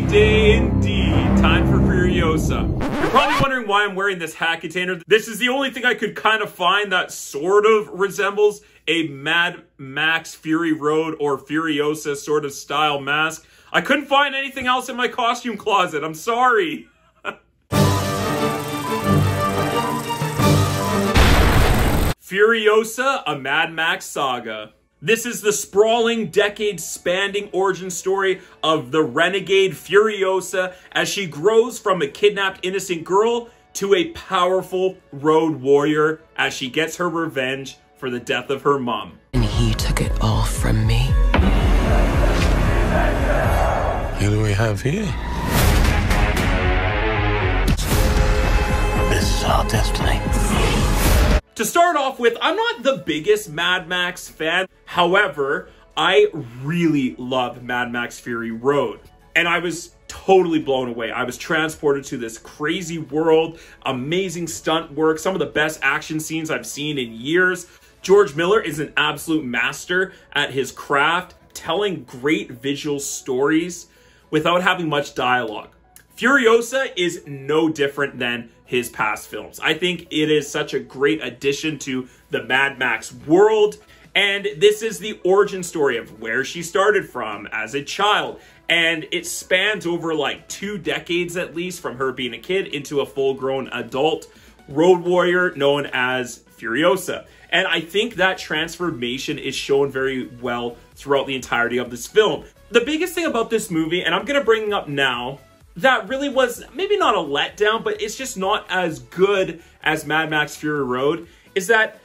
day indeed. Time for Furiosa. You're probably wondering why I'm wearing this hat container. This is the only thing I could kind of find that sort of resembles a Mad Max Fury Road or Furiosa sort of style mask. I couldn't find anything else in my costume closet. I'm sorry. Furiosa, a Mad Max saga. This is the sprawling, decade-spanning origin story of the renegade Furiosa as she grows from a kidnapped innocent girl to a powerful road warrior as she gets her revenge for the death of her mom. And he took it all from me. Who do we have here? This is our destiny. To start off with, I'm not the biggest Mad Max fan. However, I really love Mad Max Fury Road. And I was totally blown away. I was transported to this crazy world, amazing stunt work, some of the best action scenes I've seen in years. George Miller is an absolute master at his craft, telling great visual stories without having much dialogue. Furiosa is no different than his past films. I think it is such a great addition to the Mad Max world. And this is the origin story of where she started from as a child. And it spans over like two decades at least from her being a kid into a full grown adult road warrior known as Furiosa. And I think that transformation is shown very well throughout the entirety of this film. The biggest thing about this movie, and I'm to bring up now, that really was maybe not a letdown, but it's just not as good as Mad Max Fury Road, is that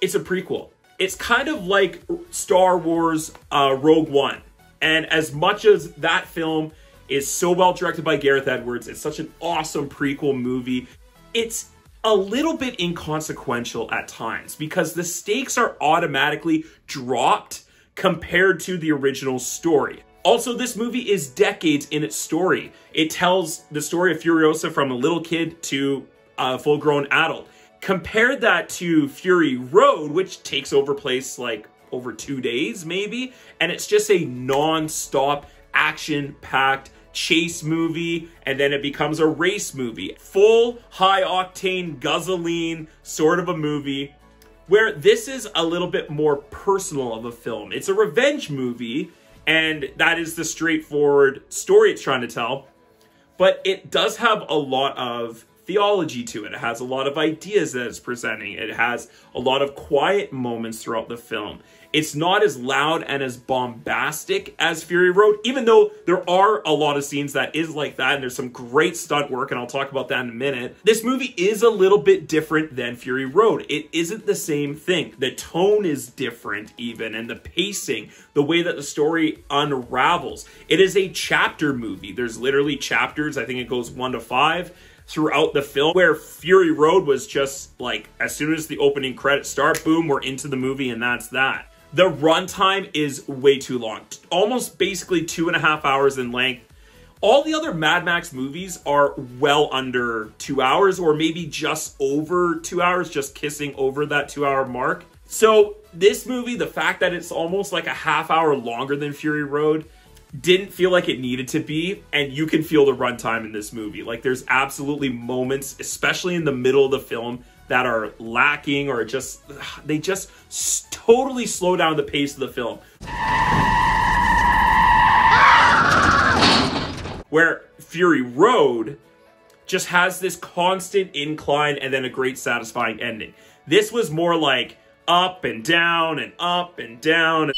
it's a prequel. It's kind of like Star Wars uh, Rogue One. And as much as that film is so well directed by Gareth Edwards, it's such an awesome prequel movie, it's a little bit inconsequential at times because the stakes are automatically dropped compared to the original story. Also, this movie is decades in its story. It tells the story of Furiosa from a little kid to a full grown adult. Compare that to Fury Road, which takes over place like over two days, maybe, and it's just a non stop action packed chase movie, and then it becomes a race movie. Full high octane guzzling sort of a movie where this is a little bit more personal of a film. It's a revenge movie and that is the straightforward story it's trying to tell. But it does have a lot of theology to it. It has a lot of ideas that it's presenting. It has a lot of quiet moments throughout the film. It's not as loud and as bombastic as Fury Road, even though there are a lot of scenes that is like that, and there's some great stunt work, and I'll talk about that in a minute. This movie is a little bit different than Fury Road. It isn't the same thing. The tone is different, even, and the pacing, the way that the story unravels. It is a chapter movie. There's literally chapters, I think it goes one to five throughout the film where Fury Road was just like as soon as the opening credits start, boom, we're into the movie and that's that. The runtime is way too long, almost basically two and a half hours in length. All the other Mad Max movies are well under two hours, or maybe just over two hours, just kissing over that two hour mark. So, this movie, the fact that it's almost like a half hour longer than Fury Road, didn't feel like it needed to be, and you can feel the runtime in this movie. Like, there's absolutely moments, especially in the middle of the film, that are lacking or just they just totally slow down the pace of the film. Where Fury Road just has this constant incline and then a great satisfying ending. This was more like up and down and up and down.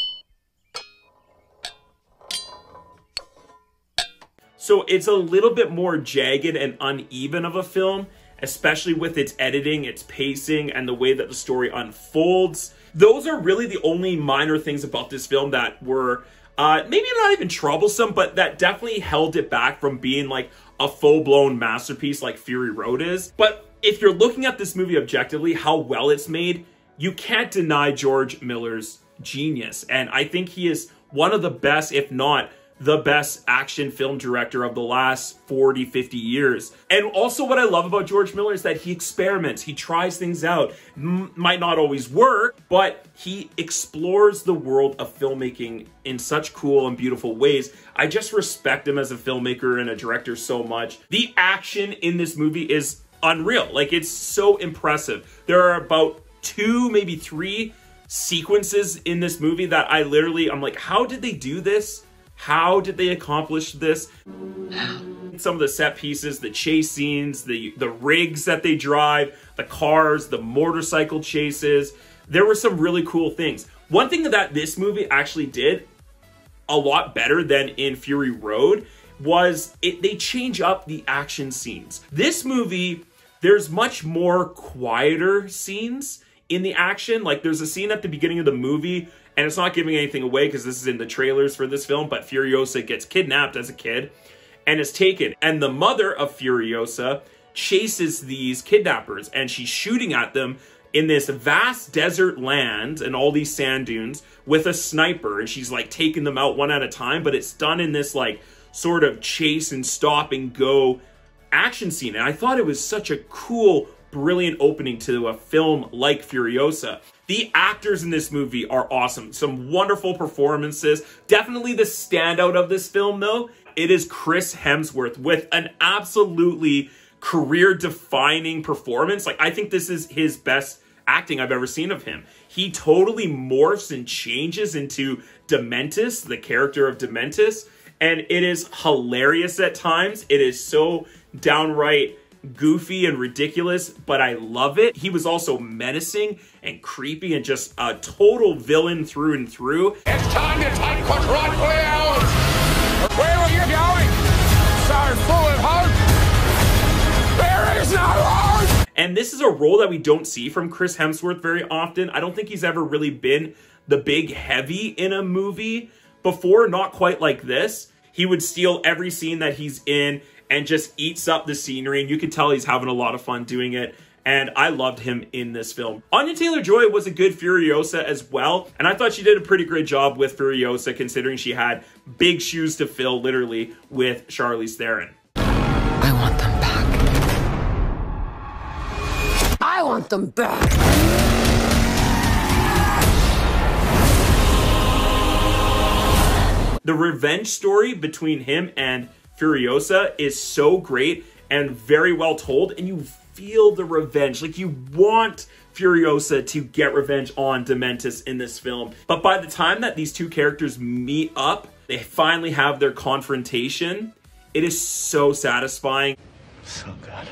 So it's a little bit more jagged and uneven of a film especially with its editing, its pacing, and the way that the story unfolds. Those are really the only minor things about this film that were uh, maybe not even troublesome, but that definitely held it back from being like a full blown masterpiece like Fury Road is. But if you're looking at this movie objectively, how well it's made, you can't deny George Miller's genius. And I think he is one of the best, if not the best action film director of the last 40, 50 years. And also what I love about George Miller is that he experiments, he tries things out. M might not always work, but he explores the world of filmmaking in such cool and beautiful ways. I just respect him as a filmmaker and a director so much. The action in this movie is unreal. Like it's so impressive. There are about two, maybe three sequences in this movie that I literally, I'm like, how did they do this? How did they accomplish this? Some of the set pieces, the chase scenes, the, the rigs that they drive, the cars, the motorcycle chases, there were some really cool things. One thing that this movie actually did a lot better than in Fury Road was it they change up the action scenes. This movie, there's much more quieter scenes in the action. Like there's a scene at the beginning of the movie, and it's not giving anything away because this is in the trailers for this film, but Furiosa gets kidnapped as a kid and is taken. And the mother of Furiosa chases these kidnappers and she's shooting at them in this vast desert land and all these sand dunes with a sniper and she's like taking them out one at a time but it's done in this like sort of chase and stop and go action scene and i thought it was such a cool brilliant opening to a film like Furiosa. The actors in this movie are awesome. Some wonderful performances. Definitely the standout of this film, though, it is Chris Hemsworth with an absolutely career defining performance. Like, I think this is his best acting I've ever seen of him. He totally morphs and changes into Dementus, the character of Dementus, and it is hilarious at times. It is so downright goofy and ridiculous, but I love it. He was also menacing and creepy and just a total villain through and through. It's time to take. Where are you going? So full of hope. There is no hope. And this is a role that we don't see from Chris Hemsworth very often. I don't think he's ever really been the big heavy in a movie before, not quite like this. He would steal every scene that he's in and just eats up the scenery. And you can tell he's having a lot of fun doing it. And I loved him in this film. Anya Taylor-Joy was a good Furiosa as well. And I thought she did a pretty great job with Furiosa considering she had big shoes to fill literally with Charlize Theron. I want them back. I want them back. The revenge story between him and Furiosa is so great and very well told, and you feel the revenge. Like you want Furiosa to get revenge on Dementus in this film. But by the time that these two characters meet up, they finally have their confrontation. It is so satisfying. So good.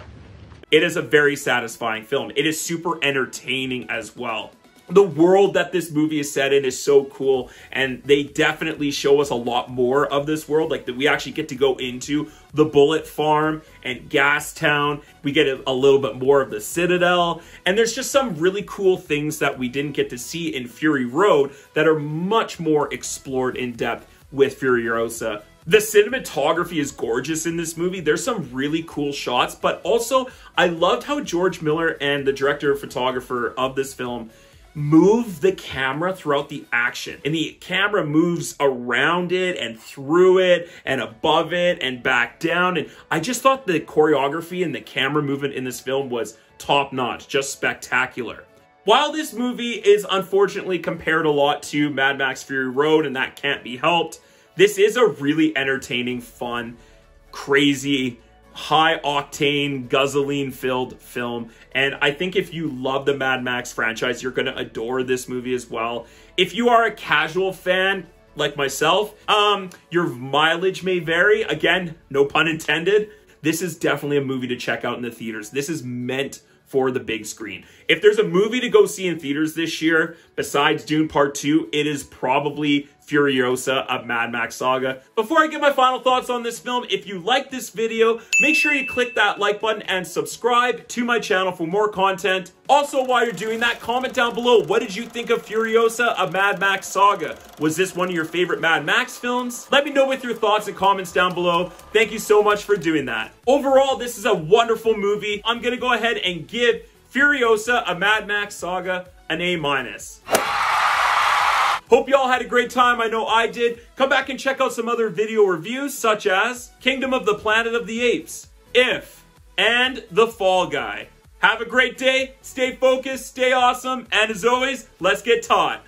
It is a very satisfying film. It is super entertaining as well the world that this movie is set in is so cool and they definitely show us a lot more of this world like that we actually get to go into the bullet farm and gastown we get a, a, little bit more of the citadel and there's just some really cool things that we didn't get to see in fury road that are much more explored in depth with furiosa the cinematography is gorgeous in this movie. There's some really cool shots, but also I loved how George Miller and the director photographer of this film move the camera throughout the action. And the camera moves around it and through it and above it and back down. And I just thought the choreography and the camera movement in this film was top notch, just spectacular. While this movie is unfortunately compared a lot to Mad Max Fury Road, and that can't be helped, this is a really entertaining, fun, crazy, high octane, guzzling filled film. And I think if you love the Mad Max franchise, you're going to adore this movie as well. If you are a casual fan, like myself, um, your mileage may vary. Again, no pun intended. This is definitely a movie to check out in the theaters. This is meant for the big screen. If there's a movie to go see in theaters this year, besides Dune Part 2, it is probably Furiosa of Mad Max Saga. Before I give my final thoughts on this film, if you like this video, make sure you click that like button and subscribe to my channel for more content. Also, while you're doing that, comment down below, what did you think of Furiosa of Mad Max Saga? Was this one of your favorite Mad Max films? Let me know with your thoughts and comments down below. Thank you so much for doing that. Overall, this is a wonderful movie. I'm gonna go ahead and give Furiosa, a Mad Max Saga, an A minus. Hope y'all had a great time. I know I did. Come back and check out some other video reviews, such as Kingdom of the Planet of the Apes, If, and The Fall Guy. Have a great day. Stay focused. Stay awesome. And as always, let's get taught.